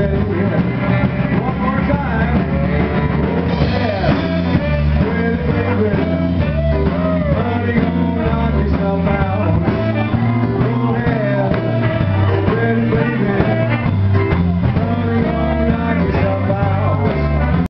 say